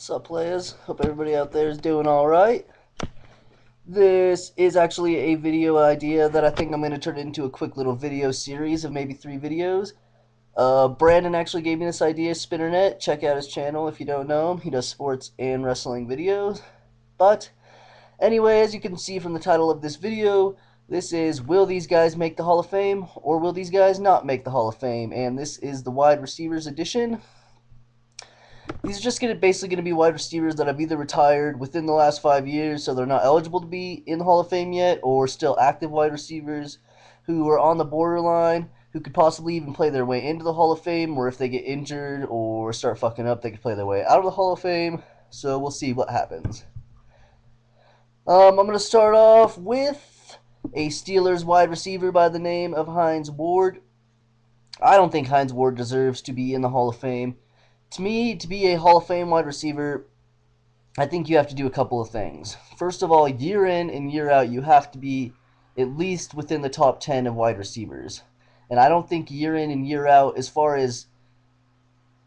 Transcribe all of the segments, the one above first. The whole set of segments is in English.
What's up, players? Hope everybody out there is doing alright. This is actually a video idea that I think I'm going to turn into a quick little video series of maybe three videos. Uh, Brandon actually gave me this idea, Spinnernet. Check out his channel if you don't know him. He does sports and wrestling videos. But, anyway, as you can see from the title of this video, this is Will these guys make the Hall of Fame or will these guys not make the Hall of Fame? And this is the wide receivers edition. These are just gonna basically going to be wide receivers that have either retired within the last five years, so they're not eligible to be in the Hall of Fame yet, or still active wide receivers who are on the borderline, who could possibly even play their way into the Hall of Fame, or if they get injured or start fucking up, they could play their way out of the Hall of Fame. So we'll see what happens. Um, I'm to start off with a Steelers wide receiver by the name of Hines Ward. I don't think Hines Ward deserves to be in the Hall of Fame to me, to be a Hall of Fame wide receiver, I think you have to do a couple of things. First of all, year in and year out, you have to be at least within the top 10 of wide receivers. And I don't think year in and year out, as far as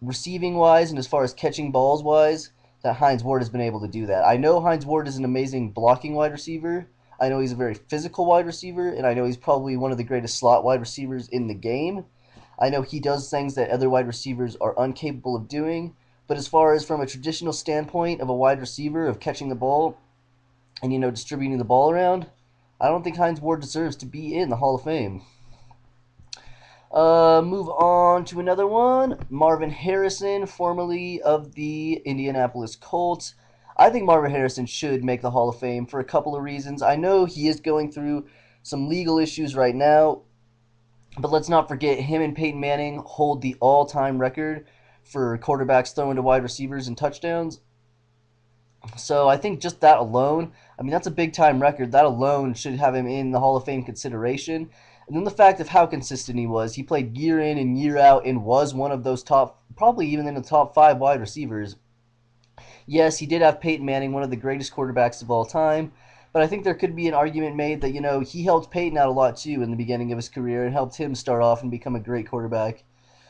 receiving wise and as far as catching balls wise, that Hines Ward has been able to do that. I know Hines Ward is an amazing blocking wide receiver. I know he's a very physical wide receiver, and I know he's probably one of the greatest slot wide receivers in the game. I know he does things that other wide receivers are incapable of doing, but as far as from a traditional standpoint of a wide receiver of catching the ball and you know distributing the ball around, I don't think Hines Ward deserves to be in the Hall of Fame. Uh, move on to another one. Marvin Harrison, formerly of the Indianapolis Colts. I think Marvin Harrison should make the Hall of Fame for a couple of reasons. I know he is going through some legal issues right now, but let's not forget, him and Peyton Manning hold the all time record for quarterbacks throwing to wide receivers and touchdowns. So I think just that alone, I mean, that's a big time record. That alone should have him in the Hall of Fame consideration. And then the fact of how consistent he was. He played year in and year out and was one of those top, probably even in the top five wide receivers. Yes, he did have Peyton Manning, one of the greatest quarterbacks of all time. But I think there could be an argument made that, you know, he helped Peyton out a lot too in the beginning of his career and helped him start off and become a great quarterback.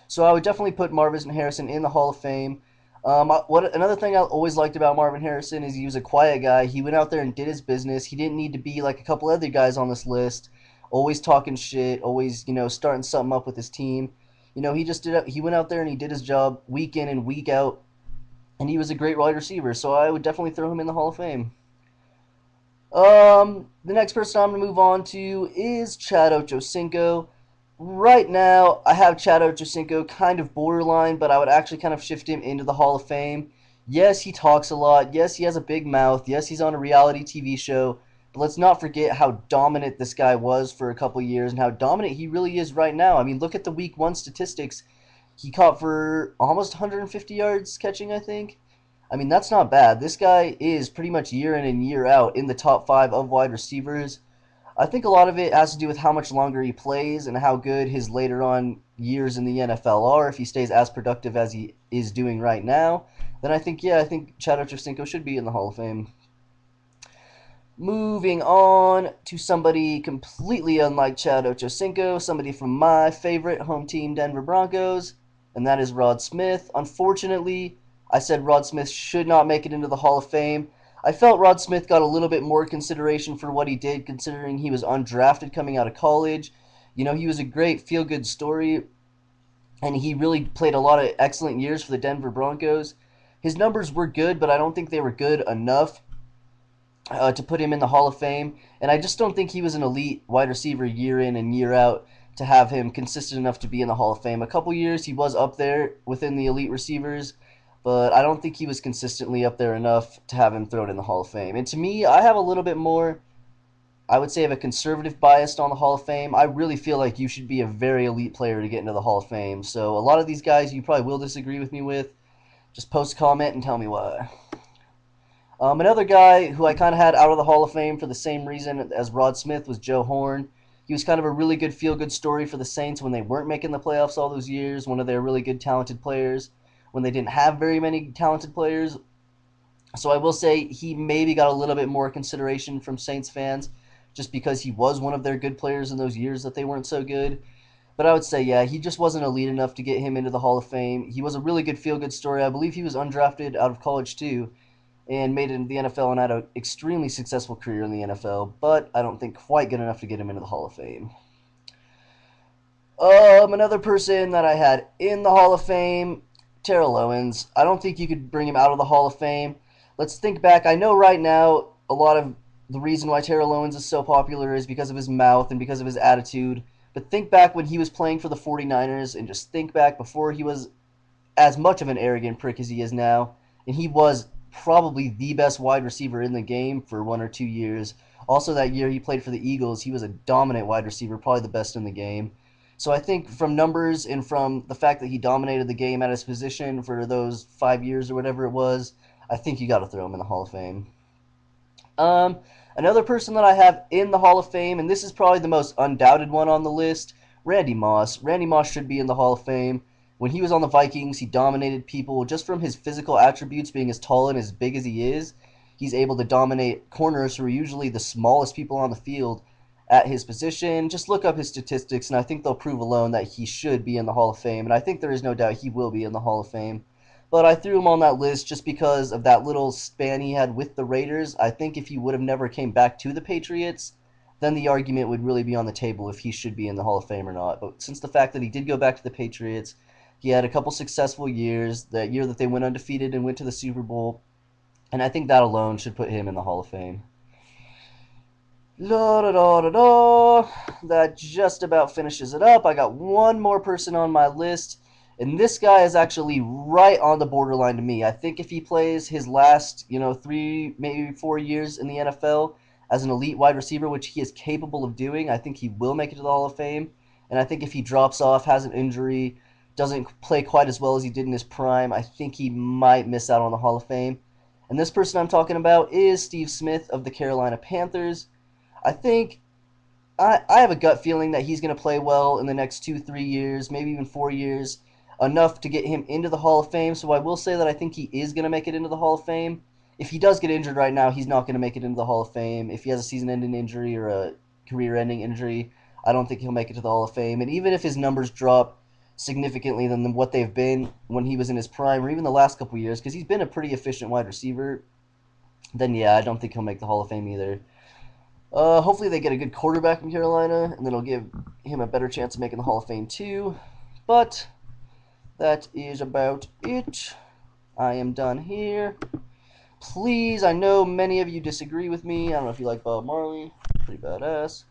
So I would definitely put Marvin Harrison in the Hall of Fame. Um, what another thing I always liked about Marvin Harrison is he was a quiet guy. He went out there and did his business. He didn't need to be like a couple other guys on this list, always talking shit, always you know starting something up with his team. You know he just did. He went out there and he did his job week in and week out, and he was a great wide receiver. So I would definitely throw him in the Hall of Fame. Um, the next person I'm going to move on to is Chad Ochocinco. Right now, I have Chad Ochocinco kind of borderline, but I would actually kind of shift him into the Hall of Fame. Yes, he talks a lot. Yes, he has a big mouth. Yes, he's on a reality TV show. But let's not forget how dominant this guy was for a couple years and how dominant he really is right now. I mean, look at the week one statistics. He caught for almost 150 yards catching, I think. I mean, that's not bad. This guy is pretty much year in and year out in the top five of wide receivers. I think a lot of it has to do with how much longer he plays and how good his later on years in the NFL are. If he stays as productive as he is doing right now, then I think, yeah, I think Chad Ochocinco should be in the Hall of Fame. Moving on to somebody completely unlike Chad Ochocinco, somebody from my favorite home team, Denver Broncos, and that is Rod Smith. Unfortunately, I said Rod Smith should not make it into the Hall of Fame. I felt Rod Smith got a little bit more consideration for what he did, considering he was undrafted coming out of college. You know, he was a great feel good story, and he really played a lot of excellent years for the Denver Broncos. His numbers were good, but I don't think they were good enough uh, to put him in the Hall of Fame. And I just don't think he was an elite wide receiver year in and year out to have him consistent enough to be in the Hall of Fame. A couple years he was up there within the elite receivers, but I don't think he was consistently up there enough to have him thrown in the Hall of Fame. And to me, I have a little bit more, I would say, of a conservative bias on the Hall of Fame. I really feel like you should be a very elite player to get into the Hall of Fame. So a lot of these guys you probably will disagree with me with. Just post a comment and tell me why. Um, another guy who I kind of had out of the Hall of Fame for the same reason as Rod Smith was Joe Horn. He was kind of a really good feel good story for the Saints when they weren't making the playoffs all those years, one of their really good, talented players when they didn't have very many talented players. So I will say he maybe got a little bit more consideration from Saints fans just because he was one of their good players in those years that they weren't so good. But I would say, yeah, he just wasn't elite enough to get him into the Hall of Fame. He was a really good feel good story. I believe he was undrafted out of college too and made it into the NFL and had an extremely successful career in the NFL, but I don't think quite good enough to get him into the Hall of Fame. Um, another person that I had in the Hall of Fame, Terrell Owens. I don't think you could bring him out of the Hall of Fame. Let's think back. I know right now a lot of the reason why Terrell Owens is so popular is because of his mouth and because of his attitude. But think back when he was playing for the 49ers and just think back before he was as much of an arrogant prick as he is now. And he was probably the best wide receiver in the game for one or two years. Also, that year he played for the Eagles, he was a dominant wide receiver, probably the best in the game. So I think from numbers and from the fact that he dominated the game at his position for those five years or whatever it was, I think you got to throw him in the Hall of Fame. Um, another person that I have in the Hall of Fame, and this is probably the most undoubted one on the list, Randy Moss. Randy Moss should be in the Hall of Fame. When he was on the Vikings, he dominated people just from his physical attributes, being as tall and as big as he is. He's able to dominate corners who are usually the smallest people on the field at his position. Just look up his statistics, and I think they'll prove alone that he should be in the Hall of Fame. And I think there is no doubt he will be in the Hall of Fame. But I threw him on that list just because of that little span he had with the Raiders. I think if he would have never came back to the Patriots, then the argument would really be on the table if he should be in the Hall of Fame or not. But since the fact that he did go back to the Patriots, he had a couple successful years. That year that they went undefeated and went to the Super Bowl, and I think that alone should put him in the Hall of Fame. La da da da da. That just about finishes it up. I got one more person on my list, and this guy is actually right on the borderline to me. I think if he plays his last, you know, three, maybe four years in the NFL as an elite wide receiver, which he is capable of doing, I think he will make it to the Hall of Fame. And I think if he drops off, has an injury, doesn't play quite as well as he did in his prime, I think he might miss out on the Hall of Fame. And this person I'm talking about is Steve Smith of the Carolina Panthers. I think I, I have a gut feeling that he's going to play well in the next two, three years, maybe even four years, enough to get him into the Hall of Fame. So I will say that I think he is going to make it into the Hall of Fame. If he does get injured right now, he's not going to make it into the Hall of Fame. If he has a season ending injury or a career ending injury, I don't think he'll make it to the Hall of Fame. And even if his numbers drop, significantly than what they've been when he was in his prime or even the last couple years because he's been a pretty efficient wide receiver, then yeah, I don't think he'll make the Hall of Fame either. Uh, hopefully they get a good quarterback in Carolina, and then it'll give him a better chance of making the Hall of Fame too. But that is about it. I am done here. Please, I know many of you disagree with me. I don't know if you like Bob Marley. Pretty badass.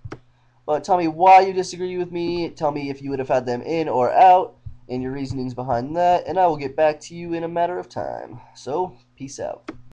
But tell me why you disagree with me. Tell me if you would have had them in or out and your reasonings behind that, and I will get back to you in a matter of time. So, peace out.